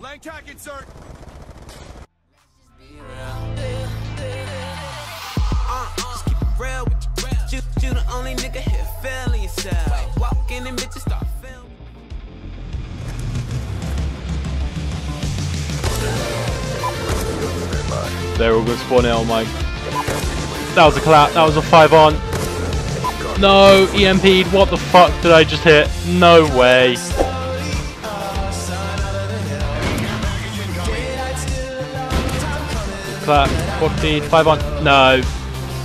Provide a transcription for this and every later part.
Lang tack insert. Just keep it real with you. You, you the only nigga here feeling yourself. Walk in and bitches start filming. They're all good spawn out, Mike. That was a clap, That was a five on. No, EMP'd. What the fuck did I just hit? No way. Quad feed. Five on. No.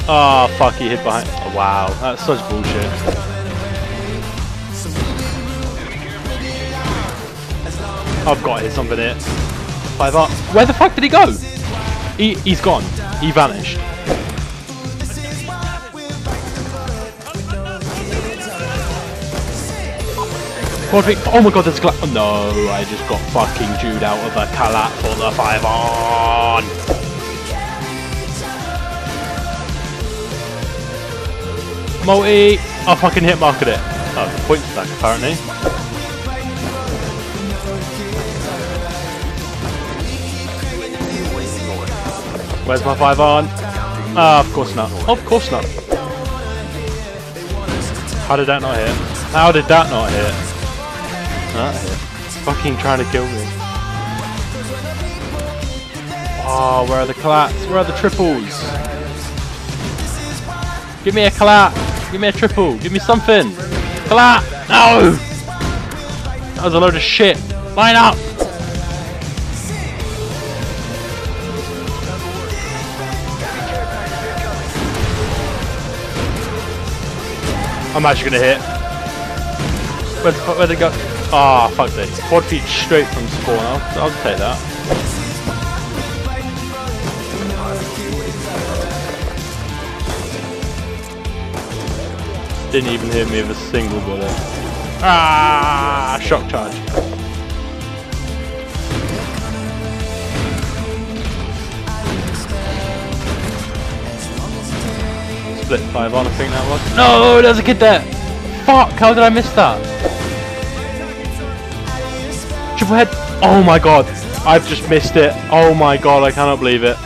Oh, fuck. He hit behind. Oh, wow. That's such bullshit. I've got to hit something here. Five up. Where the fuck did he go? He, he's gone. He vanished. Oh my god, there's a. Oh, no, I just got fucking Jude out of a collapse for the 5 on. Multi. I fucking hit market it. Oh, point stack apparently. Where's my 5 on? Ah, of course not. Of course not. How did that not hit? How did that not hit? That hit. Fucking trying to kill me. Oh, where are the collapse? Where are the triples? Give me a collapse. Give me a triple. Give me something. Collapse. No! That was a load of shit. Line up. I'm actually gonna hit. Where'd, where'd it go? Ah, oh, fuck this. Quad feed straight from spawn. I'll, I'll take that. Didn't even hit me with a single bullet. Ah, shock charge. Split five on, I think that was. No, there's a kid there. Fuck! How did I miss that? Triple head. Oh my god! I've just missed it. Oh my god! I cannot believe it.